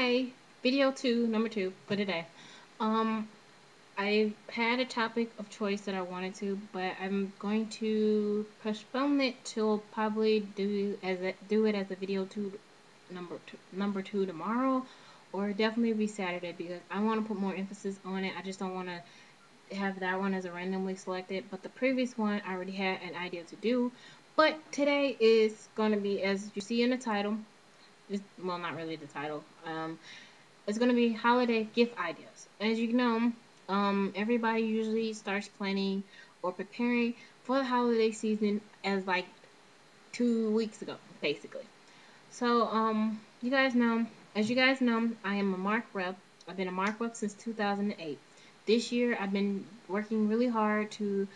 Hi, video two, number two for today. Um, I had a topic of choice that I wanted to, but I'm going to postpone it till probably do as a, do it as a video two, number two, number two tomorrow, or definitely be Saturday because I want to put more emphasis on it. I just don't want to have that one as a randomly selected, but the previous one I already had an idea to do. But today is going to be, as you see in the title, it's, well, not really the title. Um, it's going to be holiday gift ideas. As you know, um, everybody usually starts planning or preparing for the holiday season as like two weeks ago, basically. So, um, you guys know, as you guys know, I am a Mark rep. I've been a Mark rep since 2008. This year, I've been working really hard to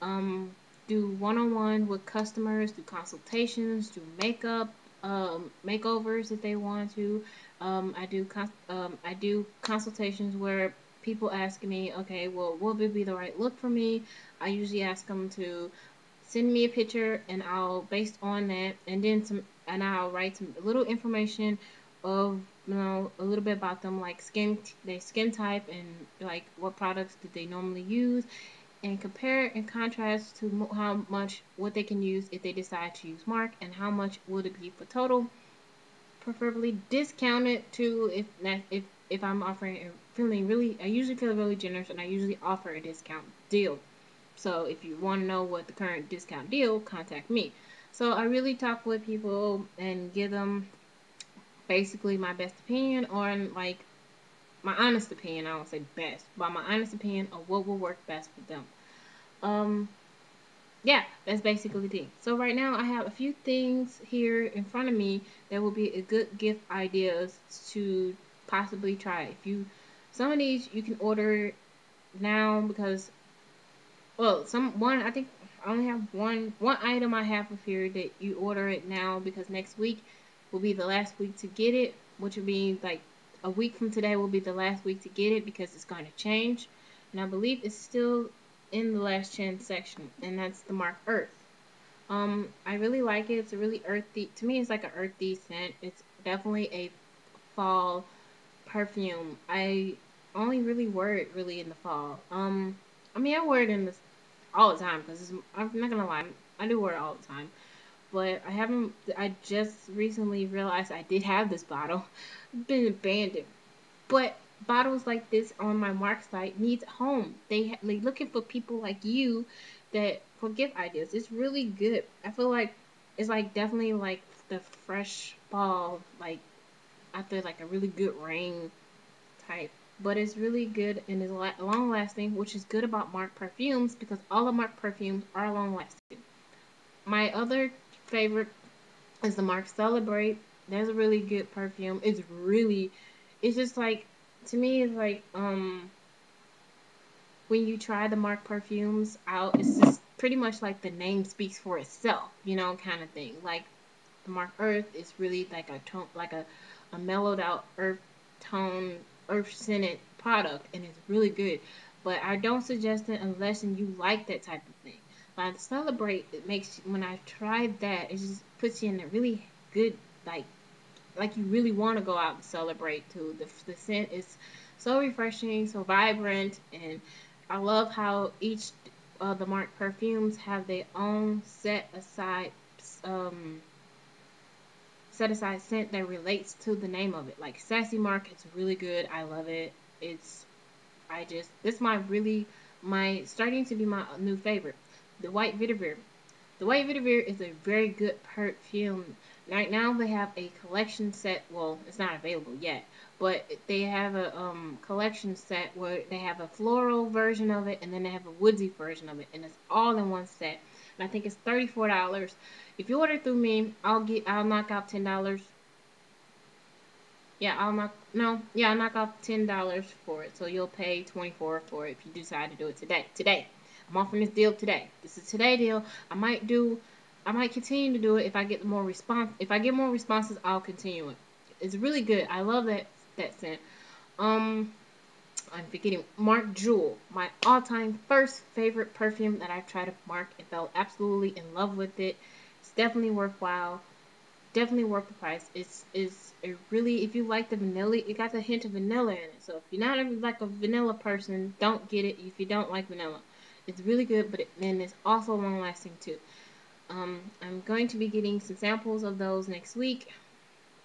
um, do one-on-one with customers, do consultations, do makeup, um, makeovers if they want to. Um, I do um, I do consultations where people ask me, okay, well, what would be the right look for me? I usually ask them to send me a picture, and I'll based on that, and then some, and I'll write some little information of you know a little bit about them, like skin, their skin type, and like what products did they normally use, and compare and contrast to how much what they can use if they decide to use Mark and how much would it be for total. Preferably discounted to if if if I'm offering feeling really I usually feel really generous and I usually offer a discount deal. So if you want to know what the current discount deal contact me. So I really talk with people and give them basically my best opinion on like my honest opinion, I don't say best, but my honest opinion of what will work best for them. Um, yeah, that's basically thing. So right now I have a few things here in front of me that will be a good gift ideas to possibly try. If you, some of these you can order now because, well, some one I think I only have one one item I have here that you order it now because next week will be the last week to get it, which will be like a week from today will be the last week to get it because it's going to change. And I believe it's still in the last chance section, and that's the Mark Earth. Um, I really like it. It's a really earthy, to me it's like an earthy scent. It's definitely a fall perfume. I only really wear it really in the fall. Um, I mean, I wear it in this all the time because I'm not gonna lie, I do wear it all the time but I haven't. I just recently realized I did have this bottle. been abandoned, but bottles like this on my Mark site needs home. They they looking for people like you that for gift ideas. It's really good. I feel like it's like definitely like the fresh fall like after like a really good rain type. But it's really good and is long lasting, which is good about Mark perfumes because all of Mark perfumes are long lasting. My other favorite is the Mark Celebrate. That's a really good perfume. It's really, it's just like, to me, it's like, um, when you try the Mark perfumes out, it's just pretty much like the name speaks for itself, you know, kind of thing. Like, the Mark Earth is really like a tone, like a, a mellowed out earth tone, earth scented product, and it's really good. But I don't suggest it unless you like that type of thing by the celebrate it makes when I tried that it just puts you in a really good like like you really want to go out and celebrate too. The the scent is so refreshing, so vibrant, and I love how each of the Mark perfumes have their own set aside um set aside scent that relates to the name of it. Like Sassy Mark, it's really good. I love it. It's I just this my really my starting to be my new favorite the White Vetiver. The White Vetiver is a very good perfume. Right now they have a collection set. Well, it's not available yet, but they have a um, collection set where they have a floral version of it and then they have a woodsy version of it, and it's all in one set. And I think it's thirty-four dollars. If you order through me, I'll get I'll knock out ten dollars. Yeah, I'll knock no, yeah, I'll knock off ten dollars for it. So you'll pay twenty-four for it if you decide to do it today. Today. I'm offering this deal today. This is today deal. I might do, I might continue to do it if I get more response. If I get more responses, I'll continue it. It's really good. I love that that scent. Um, I'm forgetting Mark Jewel, my all-time first favorite perfume that I've tried to mark and fell absolutely in love with it. It's definitely worthwhile. definitely worth the price. It's it's it really if you like the vanilla, it got the hint of vanilla in it. So if you're not like a vanilla person, don't get it. If you don't like vanilla, it's really good, but it, then it's also long lasting too. Um, I'm going to be getting some samples of those next week,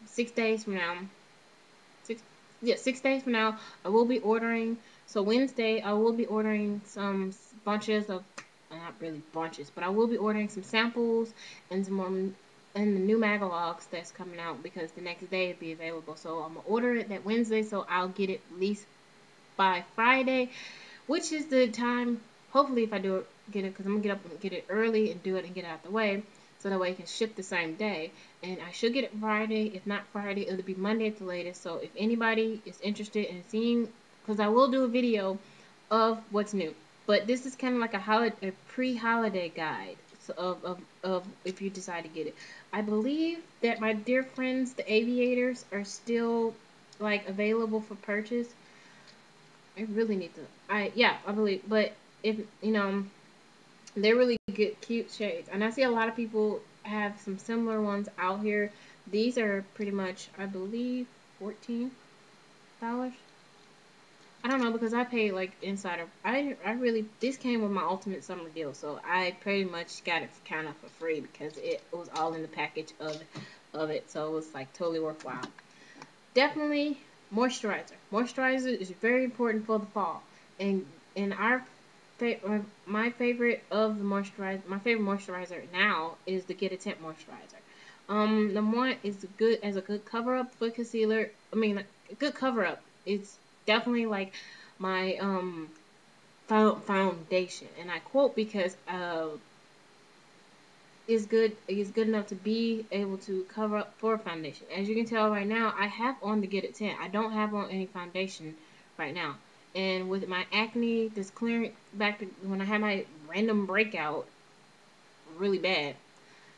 six days from now. Six yeah, six days from now. I will be ordering. So Wednesday, I will be ordering some bunches of not really bunches, but I will be ordering some samples and some more and the new Magalogs that's coming out because the next day it'll be available. So I'm gonna order it that Wednesday, so I'll get it at least by Friday, which is the time. Hopefully, if I do it, get it because I'm gonna get up and get it early and do it and get it out of the way, so that way it can ship the same day. And I should get it Friday. If not Friday, it'll be Monday at the latest. So if anybody is interested in seeing, because I will do a video of what's new. But this is kind of like a a pre-holiday guide of, of, of if you decide to get it. I believe that my dear friends, the aviators, are still like available for purchase. I really need to. I yeah, I believe. But if you know, they're really good, cute shades, and I see a lot of people have some similar ones out here. These are pretty much, I believe, fourteen dollars. I don't know because I paid like insider. I I really this came with my ultimate summer deal, so I pretty much got it kind of for free because it was all in the package of of it, so it was like totally worthwhile. Definitely moisturizer. Moisturizer is very important for the fall, and in our my favorite of the moisturizer, my favorite moisturizer now is the Get a Tint moisturizer. Um, the one is good as a good cover up for concealer. I mean, a good cover up. It's definitely like my um foundation, and I quote because uh is good is good enough to be able to cover up for foundation. As you can tell right now, I have on the Get It Tint. I don't have on any foundation right now. And with my acne, this clearing back to when I had my random breakout really bad.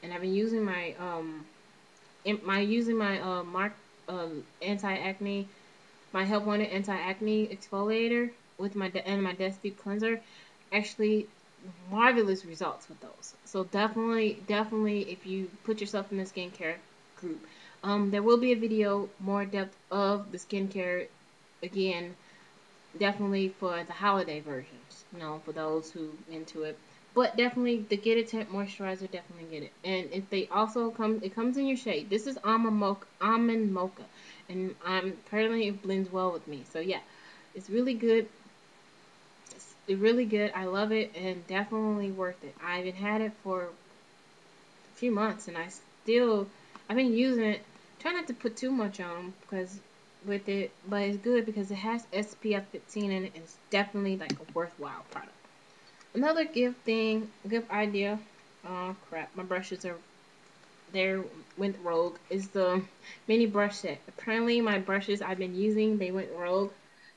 And I've been using my um my using my uh mark uh anti-acne my Help Wanted Anti-Acne Exfoliator with my and my Death Deep Cleanser. Actually, marvelous results with those. So definitely, definitely, if you put yourself in the skincare group, um, there will be a video more depth of the skincare again. Definitely for the holiday versions, you know, for those who into it. But definitely the Get It Tint Moisturizer, definitely get it. And if they also come, it comes in your shade. This is almond mocha, almond mocha, and um, apparently it blends well with me. So yeah, it's really good. It's really good. I love it and definitely worth it. I have had it for a few months and I still, I've been using it. Try not to put too much on because with it, but it's good because it has SPF 15 in it. And it's definitely like a worthwhile product. Another gift thing, gift idea. Oh crap, my brushes are there went rogue is the mini brush set. Apparently my brushes I've been using they went rogue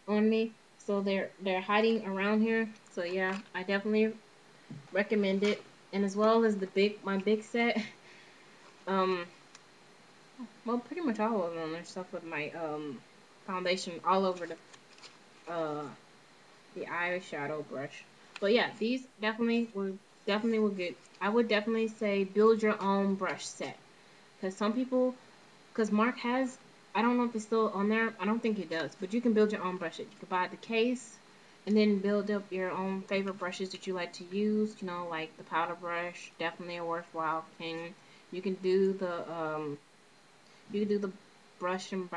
on me. So they're they're hiding around here. So yeah, I definitely recommend it. And as well as the big my big set. Um well pretty much all of them. There's stuff with my um foundation all over the uh the eyeshadow brush. But yeah, these definitely were definitely were good. I would definitely say build your own brush set. Because some people, because Mark has, I don't know if it's still on there. I don't think it does. But you can build your own brush set. You can buy the case and then build up your own favorite brushes that you like to use. You know, like the powder brush, definitely a worthwhile thing. You can do the, um, you can do the brush and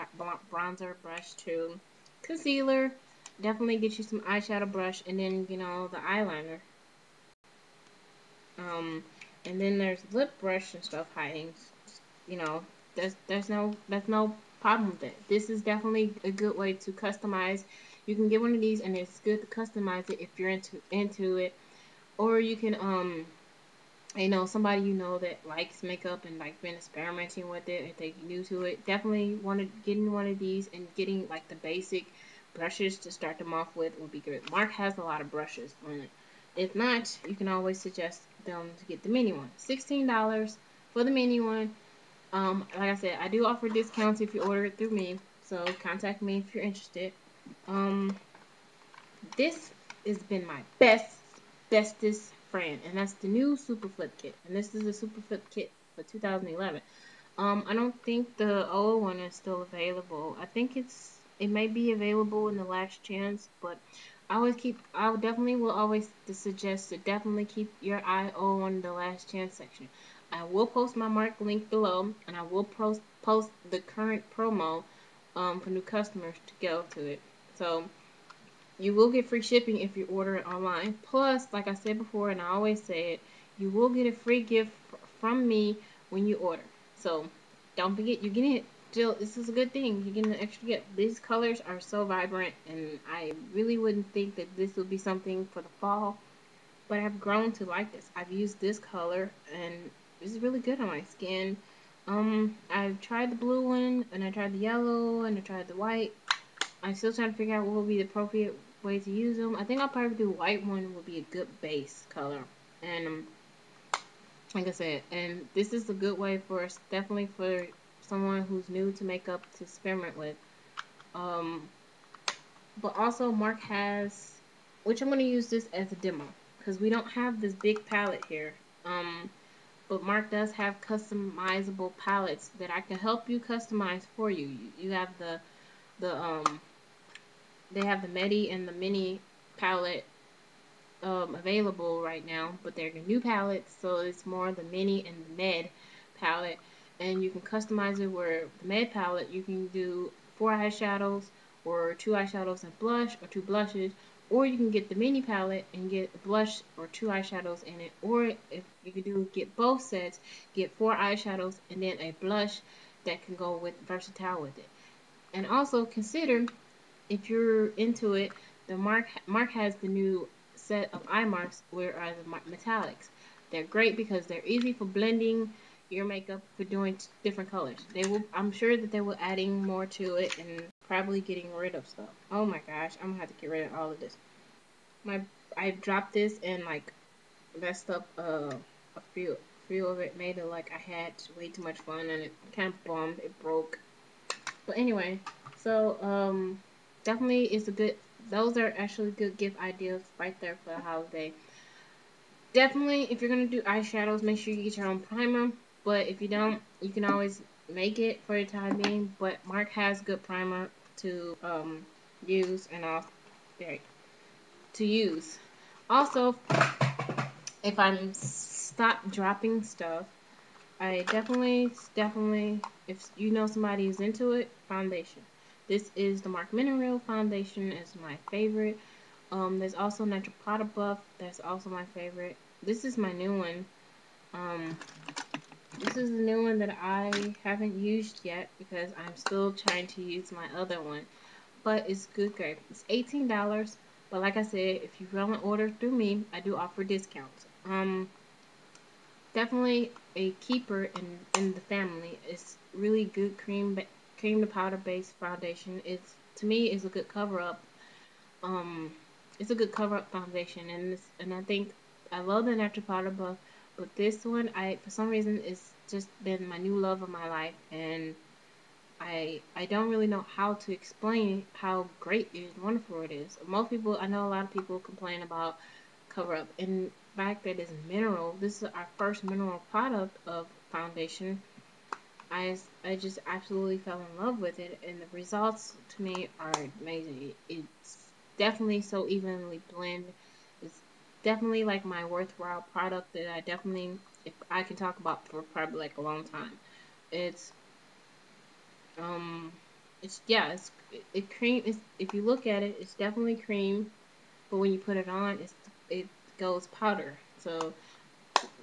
bronzer brush too. Concealer, definitely get you some eyeshadow brush and then, you know, the eyeliner. Um, and then there's lip brush and stuff hiding. You know, there's there's no there's no problem with it. This is definitely a good way to customize. You can get one of these, and it's good to customize it if you're into into it, or you can um, you know, somebody you know that likes makeup and like been experimenting with it, if they're new to it, definitely want to get in one of these and getting like the basic brushes to start them off with would be good. Mark has a lot of brushes on it. If not, you can always suggest them to get the mini one. $16 for the mini one. Um, like I said, I do offer discounts if you order it through me. So contact me if you're interested. Um, this has been my best, bestest friend. And that's the new Super Flip Kit. And this is the Super Flip Kit for 2011. Um, I don't think the old one is still available. I think it's it may be available in the last chance, but I always keep I would definitely will always suggest to definitely keep your eye on the last chance section. I will post my mark link below, and I will post post the current promo um, for new customers to go to it. So you will get free shipping if you order it online. Plus, like I said before, and I always say it, you will get a free gift from me when you order. So don't forget, you're getting it. Still, this is a good thing. You're getting an extra gift. These colors are so vibrant, and I really wouldn't think that this would be something for the fall. But I've grown to like this. I've used this color, and it's really good on my skin. Um, I've tried the blue one, and I tried the yellow, and I tried the white. I'm still trying to figure out what will be the appropriate way to use them. I think I'll probably do white one would be a good base color. And um, like I said, and this is a good way for definitely for someone who's new to makeup to experiment with. Um, but also Mark has, which I'm going to use this as a demo because we don't have this big palette here. Um, but Mark does have customizable palettes that I can help you customize for you. You, you have the the um they have the Medi and the Mini palette um, available right now, but they're the new palettes, so it's more the Mini and the Med palette, and you can customize it where the Med palette you can do four eyeshadows or two eyeshadows and blush or two blushes, or you can get the mini palette and get a blush or two eyeshadows in it, or if you do get both sets, get four eyeshadows and then a blush that can go with versatile with it. And also consider if you're into it, the Mark Mark has the new set of eye marks, where are the metallics. They're great because they're easy for blending your makeup for doing different colors. They will. I'm sure that they will adding more to it and probably getting rid of stuff. Oh my gosh, I'm gonna have to get rid of all of this. My I dropped this and like messed up uh, a few few of it. Made it like I had way too much fun and it kind of bombed. It broke. But anyway, so um definitely it's a good those are actually good gift ideas right there for the holiday. Definitely if you're gonna do eyeshadows make sure you get your own primer but if you don't you can always make it for your time being but mark has good primer to um, use and all to use. Also if i'm stop dropping stuff i definitely definitely if you know somebody who's into it foundation this is the Mark Mineral Foundation. It's my favorite. Um, there's also Natural Product Buff. That's also my favorite. This is my new one. Um, this is the new one that I haven't used yet because I'm still trying to use my other one. But it's good great. It's $18. But like I said, if you run an order through me, I do offer discounts. Um, definitely a keeper in, in the family. It's really good cream cream to powder based foundation. It's to me is a good cover up. Um, it's a good cover up foundation, and this, and I think I love the natural powder buff, but this one I for some reason it's just been my new love of my life, and I I don't really know how to explain how great and wonderful it is. Most people I know a lot of people complain about cover up, and fact that it's mineral. This is our first mineral product of foundation I, I just absolutely fell in love with it, and the results to me are amazing. It's definitely so evenly blend. It's definitely like my worthwhile product that I definitely, if I can talk about for probably like a long time. It's, um, it's yeah, it's it cream. It's, if you look at it, it's definitely cream, but when you put it on, it's it goes powder. So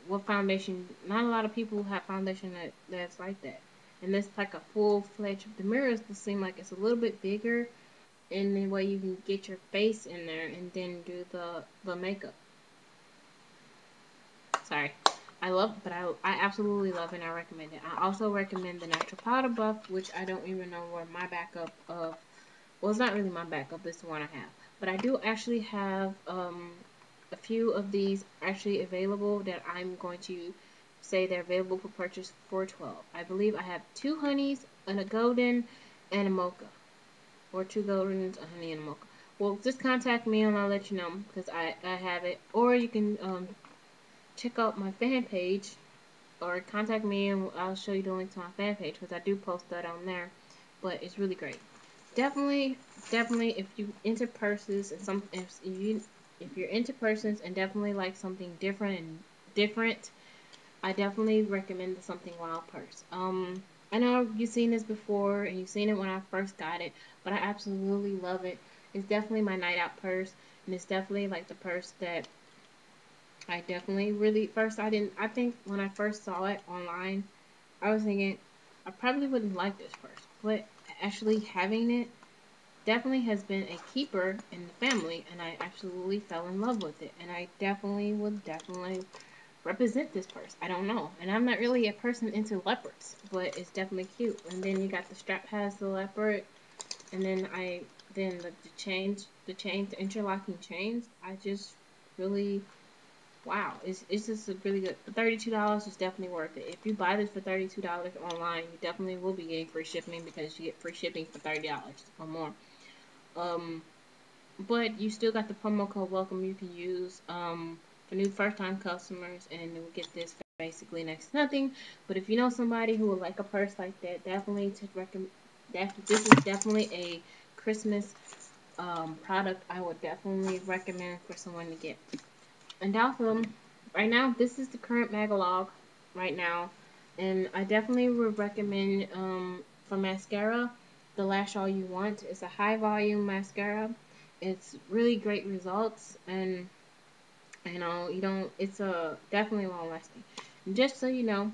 what foundation? Not a lot of people have foundation that that's like that, and it's like a full fledged. The mirrors seem like it's a little bit bigger, in the way you can get your face in there and then do the the makeup. Sorry. I love, but I, I absolutely love and I recommend it. I also recommend the Natural Powder Buff, which I don't even know where my backup of, well, it's not really my backup, it's the one I have. But I do actually have um, a few of these actually available that I'm going to say they're available for purchase for 12. I believe I have two honeys and a golden and a mocha. Or two goldens, a honey, and a mocha. Well, just contact me and I'll let you know because I, I have it. Or you can um, check out my fan page or contact me and I'll show you the link to my fan page because I do post that on there. But it's really great. Definitely, definitely, if you enter purses and some, if you if you're into purses and definitely like something different and different, I definitely recommend the Something Wild purse. Um, I know you've seen this before and you've seen it when I first got it, but I absolutely love it. It's definitely my night out purse, and it's definitely like the purse that I definitely really first I didn't I think when I first saw it online I was thinking I probably wouldn't like this purse but actually having it definitely has been a keeper in the family and I absolutely fell in love with it and I definitely would definitely represent this purse I don't know and I'm not really a person into leopards but it's definitely cute and then you got the strap has the leopard and then I then the, the chains the chains the interlocking chains I just really wow, it's, it's just a really good. $32 is definitely worth it. If you buy this for $32 online, you definitely will be getting free shipping because you get free shipping for $30 or more. Um, but you still got the promo code welcome you can use um, for new first time customers and you'll get this basically next to nothing. But if you know somebody who would like a purse like that, definitely to recommend. This is definitely a Christmas um, product I would definitely recommend for someone to get. And also, right now, this is the current Magalog right now. And I definitely would recommend um, for mascara, the Lash All You Want. It's a high volume mascara. It's really great results and you know you don't it's a definitely long lasting. And just so you know,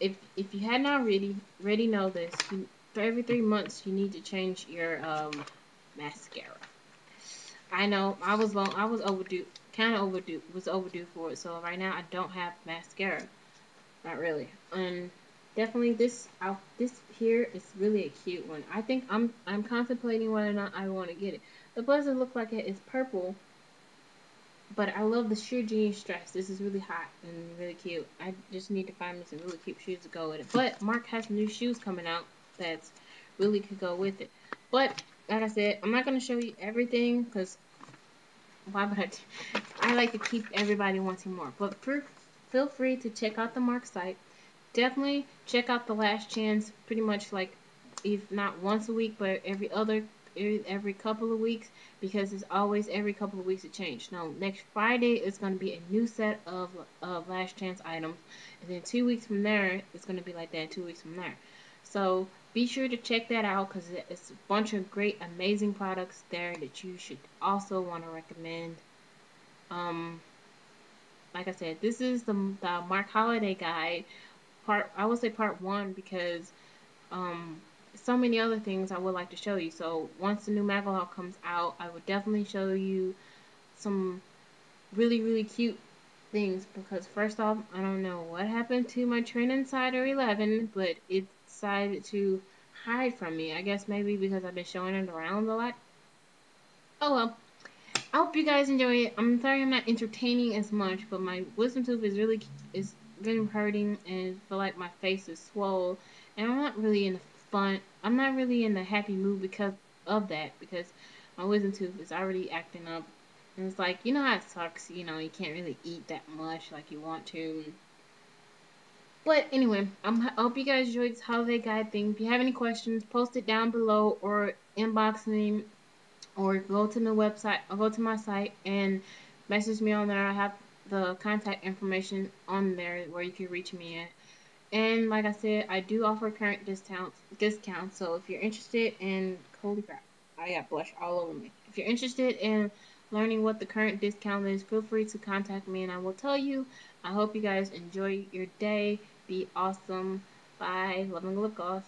if if you hadn't already already know this, you, for every three months you need to change your um, mascara. I know I was long I was overdue kind of overdue, was overdue for it. So right now I don't have mascara. Not really. And definitely this out this here is really a cute one. I think I'm I'm contemplating whether or not I want to get it. The buzzer look like it is purple. But I love the sheer genius dress. This is really hot and really cute. I just need to find me some really cute shoes to go with it. But Mark has new shoes coming out that really could go with it. But like I said, I'm not going to show you everything because why would I? I like to keep everybody wanting more. But for, feel free to check out the Mark site. Definitely check out the Last Chance pretty much like, if not once a week, but every other, every, couple of weeks because it's always every couple of weeks to change. Now, next Friday is going to be a new set of, of Last Chance items. And then two weeks from there, it's going to be like that two weeks from there. So be sure to check that out because it's a bunch of great, amazing products there that you should also want to recommend. Um, like I said, this is the, the Mark Holiday Guide. Part I would say part one because um, so many other things I would like to show you. So once the new Magalog comes out, I would definitely show you some really really cute things because first off, I don't know what happened to my Trend Insider 11, but it decided to hide from me. I guess maybe because I've been showing it around a lot. Oh well. I hope you guys enjoy it. I'm sorry I'm not entertaining as much, but my wisdom tooth is really is been hurting and feel like my face is swollen. And I'm not really in the fun. I'm not really in the happy mood because of that because my wisdom tooth is already acting up. And it's like, you know how it sucks, you know, you can't really eat that much like you want to. But anyway, I'm, I hope you guys enjoyed this holiday guide thing. If you have any questions, post it down below or inbox me or go to the website or go to my site and message me on there. I have the contact information on there where you can reach me at. And like I said, I do offer current discounts. Discounts. So if you're interested in, holy crap, I got blush all over me. If you're interested in learning what the current discount is, feel free to contact me and I will tell you. I hope you guys enjoy your day. Be awesome. Bye. Love and lip gloss.